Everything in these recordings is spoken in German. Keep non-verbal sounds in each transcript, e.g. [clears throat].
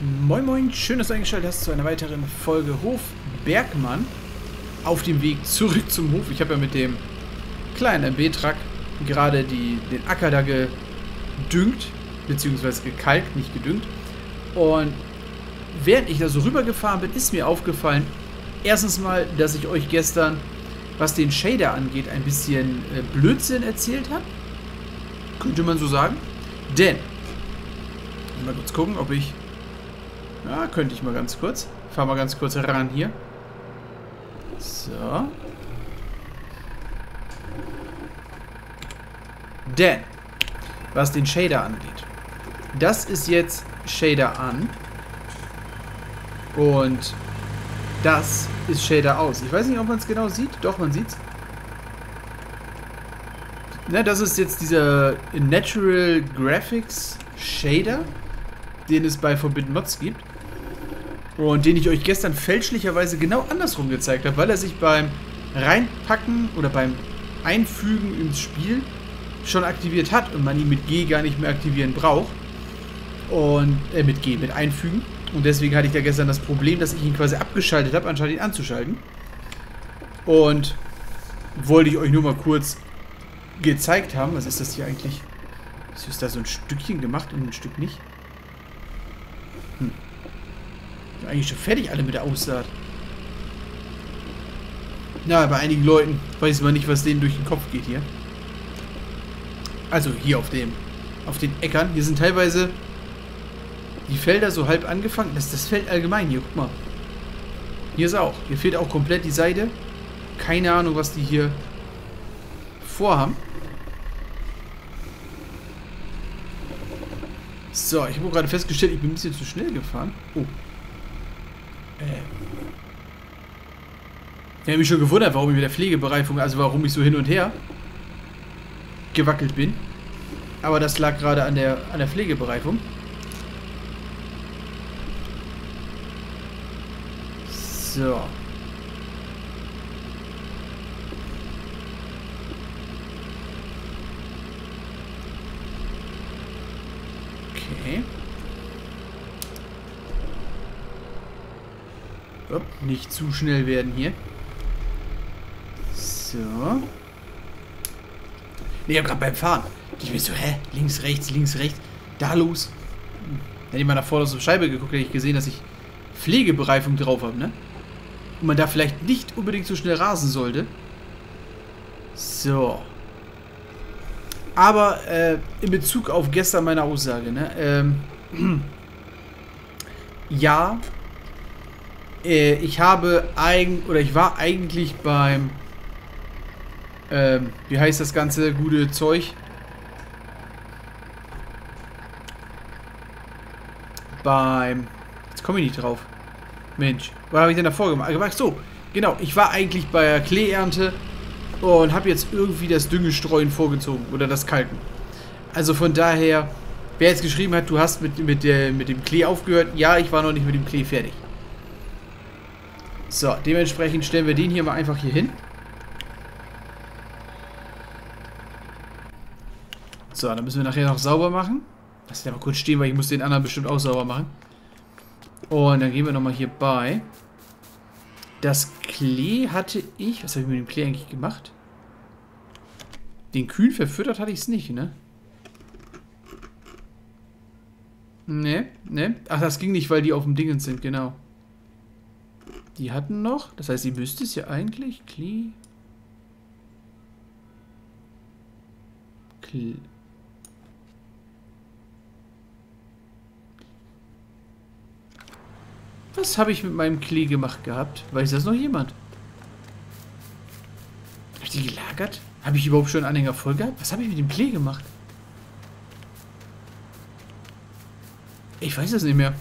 Moin Moin, schön, dass du eingeschaltet hast zu einer weiteren Folge Hof Bergmann. Auf dem Weg zurück zum Hof. Ich habe ja mit dem kleinen MB-Truck gerade die, den Acker da gedüngt, beziehungsweise gekalkt, nicht gedüngt. Und während ich da so rübergefahren bin, ist mir aufgefallen, erstens mal, dass ich euch gestern, was den Shader angeht, ein bisschen äh, Blödsinn erzählt habe. Könnte man so sagen. Denn, mal kurz gucken, ob ich ja, könnte ich mal ganz kurz. Fahr mal ganz kurz ran hier. So. Denn, was den Shader angeht. Das ist jetzt Shader an. Und das ist Shader aus. Ich weiß nicht, ob man es genau sieht. Doch, man sieht's. Ne, das ist jetzt dieser Natural Graphics Shader, den es bei Forbidden Mods gibt. Und den ich euch gestern fälschlicherweise genau andersrum gezeigt habe, weil er sich beim Reinpacken oder beim Einfügen ins Spiel schon aktiviert hat und man ihn mit G gar nicht mehr aktivieren braucht. Und, äh, mit G, mit Einfügen. Und deswegen hatte ich da gestern das Problem, dass ich ihn quasi abgeschaltet habe, anstatt ihn anzuschalten. Und wollte ich euch nur mal kurz gezeigt haben. Was ist das hier eigentlich? Ist da so ein Stückchen gemacht und ein Stück nicht? Hm eigentlich schon fertig alle mit der Aussaat. Na, bei einigen Leuten weiß man nicht, was denen durch den Kopf geht hier. Also hier auf dem, auf den Äckern. Hier sind teilweise die Felder so halb angefangen. Das ist das Feld allgemein hier, guck mal. Hier ist auch. Hier fehlt auch komplett die Seite. Keine Ahnung, was die hier vorhaben. So, ich habe gerade festgestellt, ich bin ein bisschen zu schnell gefahren. Oh. Ich habe mich schon gewundert, warum ich mit der Pflegebereifung, also warum ich so hin und her gewackelt bin. Aber das lag gerade an der, an der Pflegebereifung. So. Okay. Upp, nicht zu schnell werden hier. So. Ne, ich hab gerade beim Fahren. Ich bin so, hä? Links, rechts, links, rechts. Da los. Hätte ich mal nach vorne aus der Scheibe geguckt, hätte ich gesehen, dass ich Pflegebereifung drauf habe, ne? Und man da vielleicht nicht unbedingt so schnell rasen sollte. So. Aber äh, in Bezug auf gestern meine Aussage, ne? Ähm, [clears throat] ja, äh, ich habe eigen oder ich war eigentlich beim ähm, wie heißt das ganze gute Zeug? Beim jetzt komme ich nicht drauf. Mensch, was habe ich denn davor gemacht? Ach so, genau, ich war eigentlich bei der Kleeernte und habe jetzt irgendwie das Düngestreuen vorgezogen oder das Kalken. Also von daher, wer jetzt geschrieben hat, du hast mit, mit, der, mit dem Klee aufgehört, ja, ich war noch nicht mit dem Klee fertig. So, dementsprechend stellen wir den hier mal einfach hier hin. So, dann müssen wir nachher noch sauber machen. Lass den mal kurz stehen, weil ich muss den anderen bestimmt auch sauber machen. Und dann gehen wir nochmal hier bei. Das Klee hatte ich... Was habe ich mit dem Klee eigentlich gemacht? Den Kühn verfüttert hatte ich es nicht, ne? Ne, ne. Ach, das ging nicht, weil die auf dem Dingens sind, genau. Die hatten noch. Das heißt, sie müsste es ja eigentlich. Klee. Klee. Was habe ich mit meinem Klee gemacht gehabt? Weiß das noch jemand? Habe ich die gelagert? Habe ich überhaupt schon einen Anhänger voll gehabt? Was habe ich mit dem Klee gemacht? Ich weiß das nicht mehr.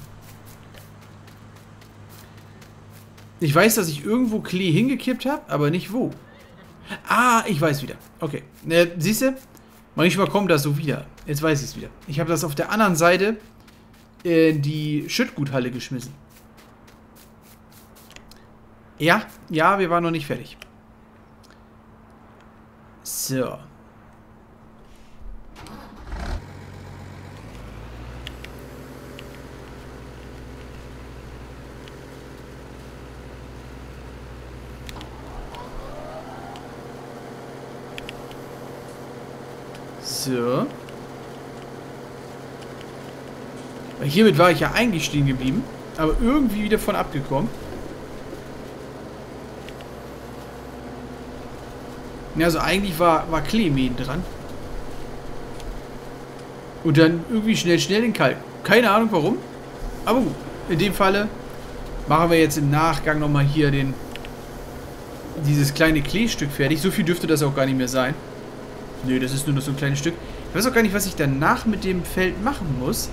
Ich weiß, dass ich irgendwo Klee hingekippt habe, aber nicht wo. Ah, ich weiß wieder. Okay. Äh, siehst du? Manchmal kommt das so wieder. Jetzt weiß ich es wieder. Ich habe das auf der anderen Seite in die Schüttguthalle geschmissen. Ja, ja, wir waren noch nicht fertig. So. So. Hiermit war ich ja eigentlich stehen geblieben, aber irgendwie wieder von abgekommen. Ja, also eigentlich war, war Kleemähen dran. Und dann irgendwie schnell, schnell den Kalk. Keine Ahnung warum. Aber gut. In dem Falle machen wir jetzt im Nachgang nochmal hier den dieses kleine Kleestück fertig. So viel dürfte das auch gar nicht mehr sein. Nö, das ist nur noch so ein kleines Stück. Ich weiß auch gar nicht, was ich danach mit dem Feld machen muss.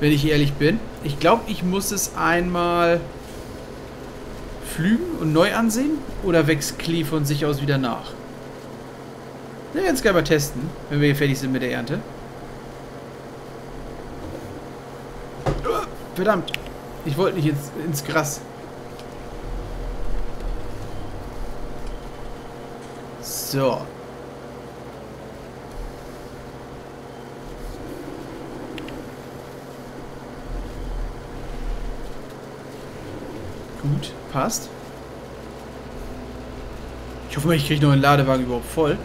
Wenn ich ehrlich bin. Ich glaube, ich muss es einmal pflügen und neu ansehen. Oder wächst Klee von sich aus wieder nach? Na, ganz gerne mal testen, wenn wir hier fertig sind mit der Ernte. Verdammt. Ich wollte nicht ins, ins Gras. So. Gut, passt. Ich hoffe mal, ich kriege noch einen Ladewagen überhaupt voll.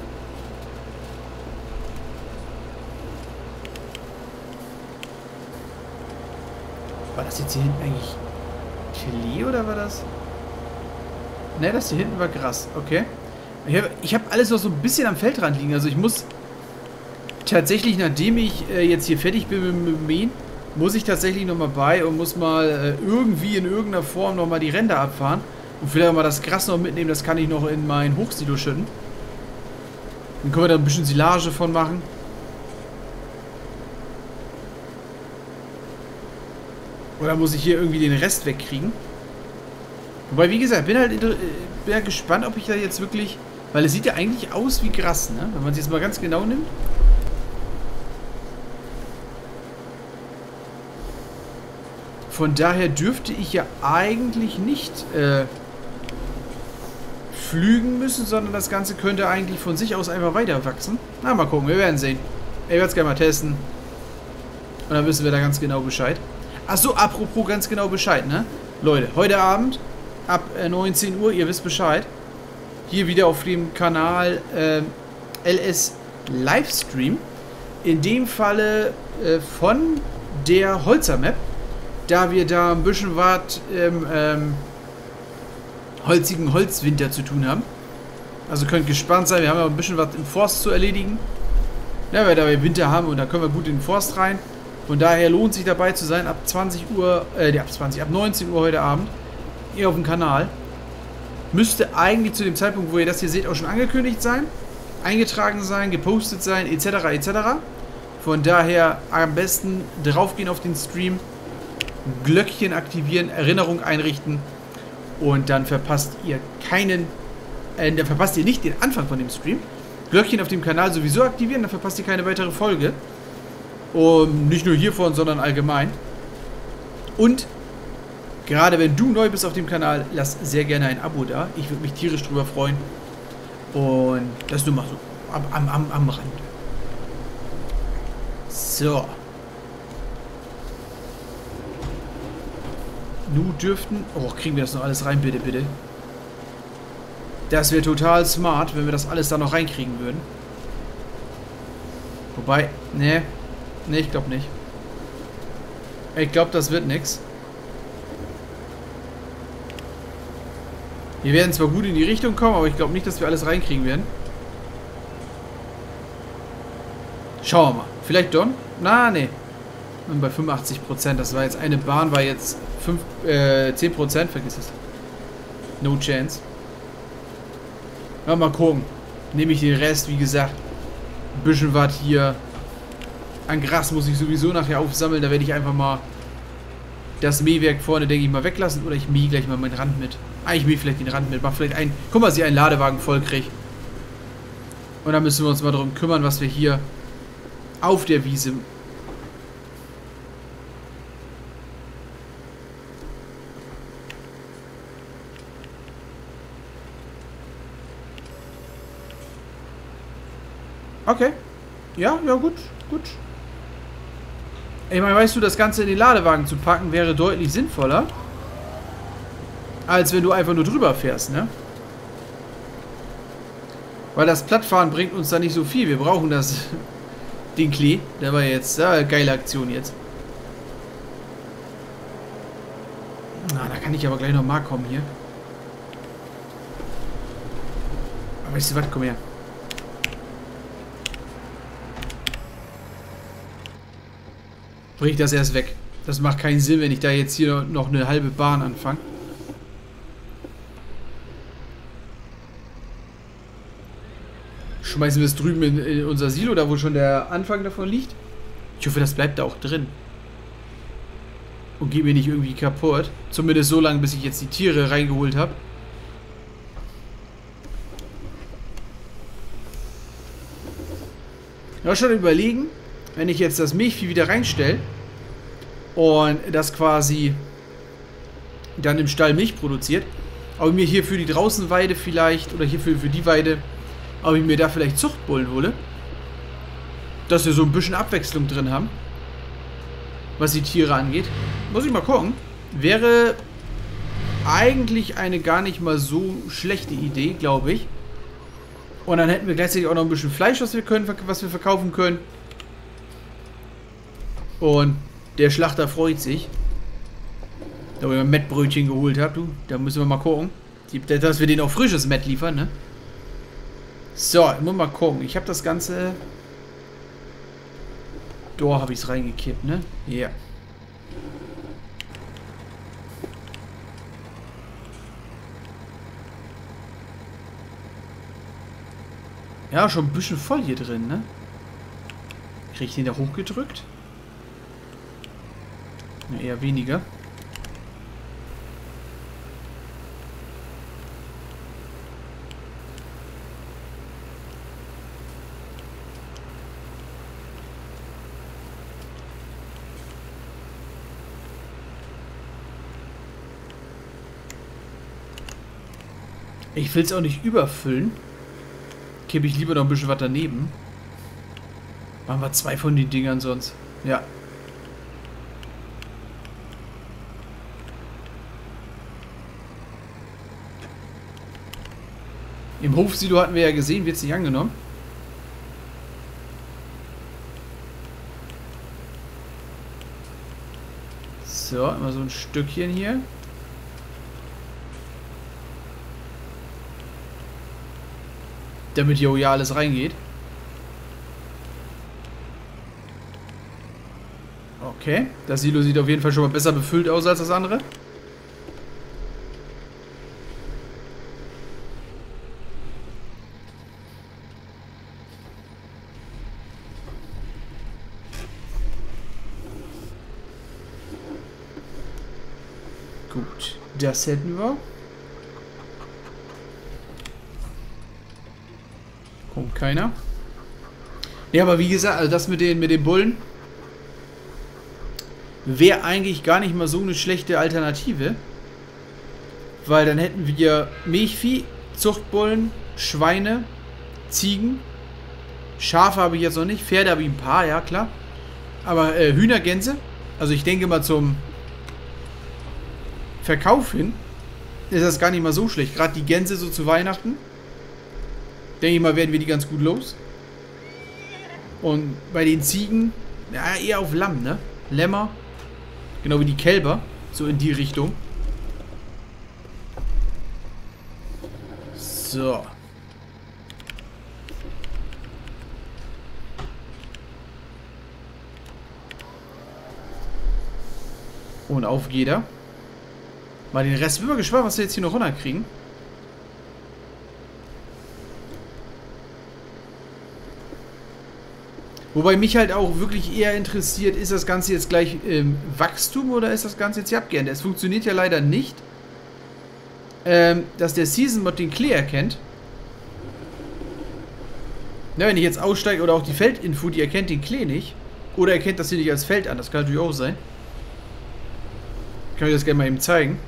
War das jetzt hier hinten eigentlich Klee oder war das? Ne, das hier hinten war Gras. Okay. Ich habe hab alles noch so ein bisschen am Feldrand liegen. Also ich muss tatsächlich, nachdem ich äh, jetzt hier fertig bin mit dem Mähen, muss ich tatsächlich nochmal bei und muss mal äh, irgendwie in irgendeiner Form nochmal die Ränder abfahren. Und vielleicht mal das Gras noch mitnehmen, das kann ich noch in mein Hochsilo schütten. Dann können wir da ein bisschen Silage von machen. Oder muss ich hier irgendwie den Rest wegkriegen? Wobei, wie gesagt, bin halt bin halt gespannt, ob ich da jetzt wirklich... Weil es sieht ja eigentlich aus wie Gras, ne? Wenn man es jetzt mal ganz genau nimmt. Von daher dürfte ich ja eigentlich nicht äh, flügen müssen, sondern das Ganze könnte eigentlich von sich aus einfach weiter wachsen. Na, mal gucken, wir werden sehen. Ich werde es gerne mal testen. Und dann wissen wir da ganz genau Bescheid. Achso, apropos ganz genau Bescheid, ne? Leute, heute Abend ab äh, 19 Uhr, ihr wisst Bescheid. Hier wieder auf dem Kanal äh, LS Livestream. In dem Falle äh, von der Holzer Map. Da wir da ein bisschen was im ähm, holzigen Holzwinter zu tun haben. Also könnt gespannt sein, wir haben ja ein bisschen was im Forst zu erledigen. Ja, weil da wir Winter haben und da können wir gut in den Forst rein. Von daher lohnt sich dabei zu sein, ab 20 Uhr, äh, ab 20, ab 19 Uhr heute Abend, hier auf dem Kanal. Müsste eigentlich zu dem Zeitpunkt, wo ihr das hier seht, auch schon angekündigt sein, eingetragen sein, gepostet sein, etc., etc. Von daher am besten draufgehen auf den Stream, Glöckchen aktivieren, Erinnerung einrichten und dann verpasst ihr keinen, äh, dann verpasst ihr nicht den Anfang von dem Stream. Glöckchen auf dem Kanal sowieso aktivieren, dann verpasst ihr keine weitere Folge. Und nicht nur hiervon, sondern allgemein. Und gerade wenn du neu bist auf dem Kanal, lass sehr gerne ein Abo da. Ich würde mich tierisch drüber freuen. Und das nur mal so am, am, am Rand. So. Nun dürften... Oh, kriegen wir das noch alles rein, bitte, bitte. Das wäre total smart, wenn wir das alles da noch reinkriegen würden. Wobei, ne, Ne, ich glaube nicht. Ich glaube, das wird nichts. Wir werden zwar gut in die Richtung kommen, aber ich glaube nicht, dass wir alles reinkriegen werden. Schauen wir mal. Vielleicht Don? Na, nee. Bei 85%. Das war jetzt eine Bahn, war jetzt 5, äh, 10%. Vergiss es. No chance. Ja, mal gucken. Nehme ich den Rest, wie gesagt. Ein bisschen was hier an Gras muss ich sowieso nachher aufsammeln. Da werde ich einfach mal das Mähwerk vorne, denke ich mal, weglassen. Oder ich mähe gleich mal meinen Rand mit. Ah, ich mähe vielleicht den Rand mit. Mach vielleicht ein... Guck mal, sie einen Ladewagen voll kriege. Und dann müssen wir uns mal darum kümmern, was wir hier auf der Wiese Okay. Ja, ja, gut, gut. Ich meine, weißt du, das Ganze in den Ladewagen zu packen wäre deutlich sinnvoller. Als wenn du einfach nur drüber fährst, ne? Weil das Plattfahren bringt uns da nicht so viel. Wir brauchen das [laughs] Den Klee. Der war jetzt. Ah, geile Aktion jetzt. Na, da kann ich aber gleich nochmal kommen hier. Aber weißt du was? Komm her. Bring das erst weg. Das macht keinen Sinn, wenn ich da jetzt hier noch eine halbe Bahn anfange. Schmeißen wir es drüben in, in, unser Silo, da wo schon der Anfang davon liegt. Ich hoffe, das bleibt da auch drin. Und geht mir nicht irgendwie kaputt. Zumindest so lange, bis ich jetzt die Tiere reingeholt habe. Ja, schon überlegen, wenn ich jetzt das Milchvieh wieder reinstelle und das quasi dann im Stall Milch produziert, ob ich mir hier für die Draußenweide vielleicht oder hier für, für die Weide, ob ich mir da vielleicht Zuchtbullen hole, dass wir so ein bisschen Abwechslung drin haben, was die Tiere angeht. Muss ich mal gucken. Wäre eigentlich eine gar nicht mal so schlechte Idee, glaube ich. Und dann hätten wir gleichzeitig auch noch ein bisschen Fleisch, was wir können, was wir verkaufen können. Und der Schlachter freut sich. Da wir ein Mettbrötchen geholt habe, du. Da müssen wir mal gucken. Dass wir denen auch frisches Mett liefern, ne? So, ich muss mal gucken. Ich habe das Ganze... Da habe ich es reingekippt, ne? Ja. Ja, schon ein bisschen voll hier drin, ne? Kriege ich den da hochgedrückt? Ja, eher weniger. Ich will es auch nicht überfüllen. Kippe ich lieber noch ein bisschen was daneben. Machen wir zwei von den Dingern sonst. Ja. Im Hofsilo hatten wir ja gesehen, wird es nicht angenommen. So, immer so ein Stückchen hier. Damit hier ja alles reingeht. Okay, das Silo sieht auf jeden Fall schon mal besser befüllt aus als das andere. Gut, das hätten wir. Kommt keiner. Ja, aber wie gesagt, also das mit den, mit den Bullen wäre eigentlich gar nicht mal so eine schlechte Alternative. Weil dann hätten wir Milchvieh, Zuchtbullen, Schweine, Ziegen. Schafe habe ich jetzt noch nicht, Pferde habe ich ein paar, ja klar. Aber äh, Hühner, Gänse. Also ich denke mal zum Verkauf hin ist das gar nicht mal so schlecht. Gerade die Gänse so zu Weihnachten. Denke ich mal, werden wir die ganz gut los. Und bei den Ziegen, ja, eher auf Lamm, ne? Lämmer. Genau wie die Kälber. So in die Richtung. So. Und auf geht er. Mal den Rest. Bin mal gespannt, was wir jetzt hier noch runterkriegen. Wobei mich halt auch wirklich eher interessiert, ist das Ganze jetzt gleich ähm, Wachstum oder ist das Ganze jetzt Jabgern? Es funktioniert ja leider nicht, ähm, dass der Season Mod den Klee erkennt. Na, wenn ich jetzt aussteige oder auch die Feldinfo, die erkennt den Klee nicht. Oder erkennt das hier nicht als Feld an, das kann natürlich auch sein. Kann ich das gerne mal eben zeigen.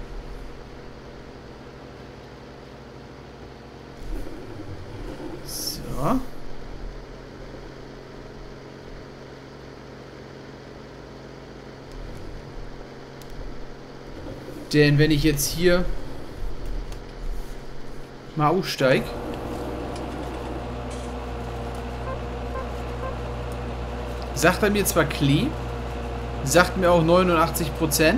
Denn wenn ich jetzt hier mal aussteige. Sagt er mir zwar Klee, sagt mir auch 89%.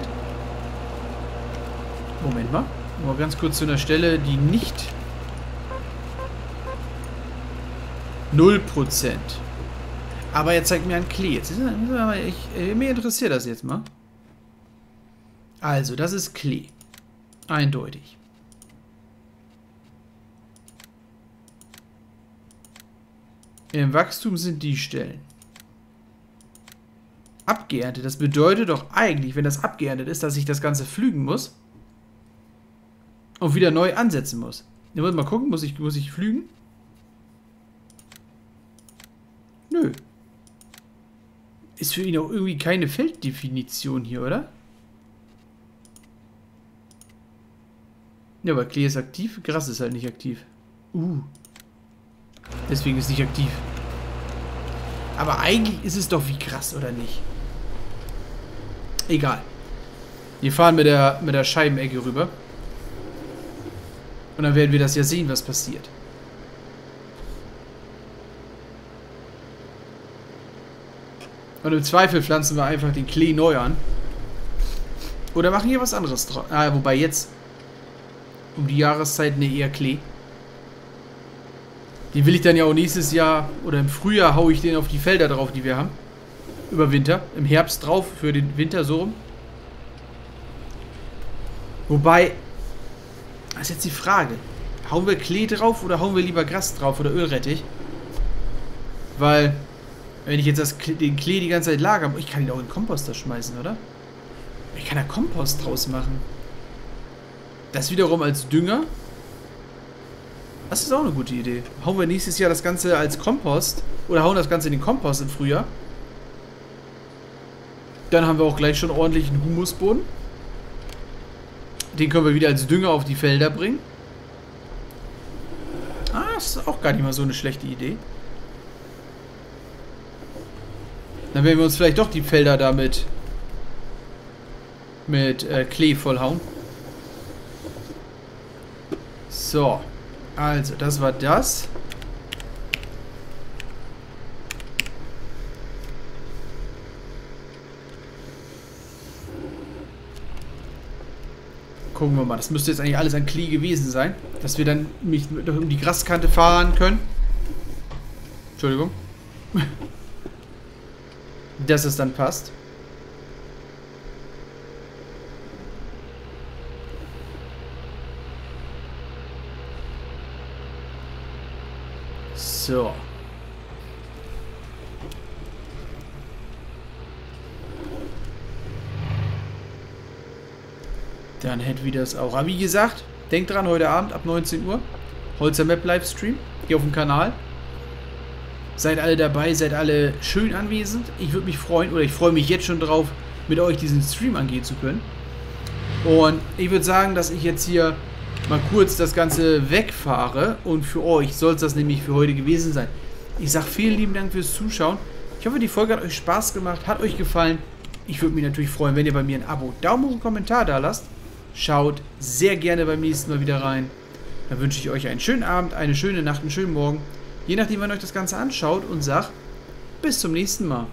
Moment mal. Mal ganz kurz zu einer Stelle, die nicht 0%. Aber er zeigt mir ein Klee. Jetzt ist, ich, äh, mir interessiert das jetzt mal. Also, das ist Klee. Eindeutig. Im Wachstum sind die Stellen. Abgeerntet. Das bedeutet doch eigentlich, wenn das abgeerntet ist, dass ich das Ganze pflügen muss. Und wieder neu ansetzen muss. Ich muss mal gucken, muss ich, muss ich pflügen? Nö. Ist für ihn auch irgendwie keine Felddefinition hier, oder? Ja, aber Klee ist aktiv, Gras ist halt nicht aktiv. Uh. Deswegen ist nicht aktiv. Aber eigentlich ist es doch wie krass, oder nicht? Egal. Wir fahren mit der, mit der Scheibenecke rüber. Und dann werden wir das ja sehen, was passiert. Und im Zweifel pflanzen wir einfach den Klee neu an. Oder machen hier was anderes drauf. Ah, wobei jetzt um die Jahreszeit ne eher Klee. Die will ich dann ja auch nächstes Jahr oder im Frühjahr haue ich den auf die Felder drauf, die wir haben. Über Winter. Im Herbst drauf für den Winter so rum. Wobei, das ist jetzt die Frage. Hauen wir Klee drauf oder hauen wir lieber Gras drauf oder Ölrettich? Weil, wenn ich jetzt das, den Klee die ganze Zeit lagern, ich kann ihn auch in den Komposter schmeißen, oder? Ich kann da Kompost draus machen. Das wiederum als Dünger. Das ist auch eine gute Idee. Hauen wir nächstes Jahr das Ganze als Kompost. Oder hauen das Ganze in den Kompost im Frühjahr. Dann haben wir auch gleich schon ordentlichen Humusboden. Den können wir wieder als Dünger auf die Felder bringen. Ah, das ist auch gar nicht mal so eine schlechte Idee. Dann werden wir uns vielleicht doch die Felder damit mit äh, Klee vollhauen. So. Also, das war das. Gucken wir mal. Das müsste jetzt eigentlich alles an Klee gewesen sein. Dass wir dann mich um die Graskante fahren können. Entschuldigung. [laughs] dass es dann passt. So. Dann hätten wir das auch. Aber wie gesagt, denkt dran, heute Abend ab 19 Uhr. Holzer Map Livestream. Hier auf dem Kanal. Seid alle dabei, seid alle schön anwesend. Ich würde mich freuen, oder ich freue mich jetzt schon drauf, mit euch diesen Stream angehen zu können. Und ich würde sagen, dass ich jetzt hier mal kurz das Ganze wegfahre. Und für euch soll es das nämlich für heute gewesen sein. Ich sage vielen lieben Dank fürs Zuschauen. Ich hoffe, die Folge hat euch Spaß gemacht, hat euch gefallen. Ich würde mich natürlich freuen, wenn ihr bei mir ein Abo, Daumen und Kommentar da lasst. Schaut sehr gerne beim nächsten Mal wieder rein. Dann wünsche ich euch einen schönen Abend, eine schöne Nacht, einen schönen Morgen. Je nachdem, wann euch das Ganze anschaut und sagt, bis zum nächsten Mal.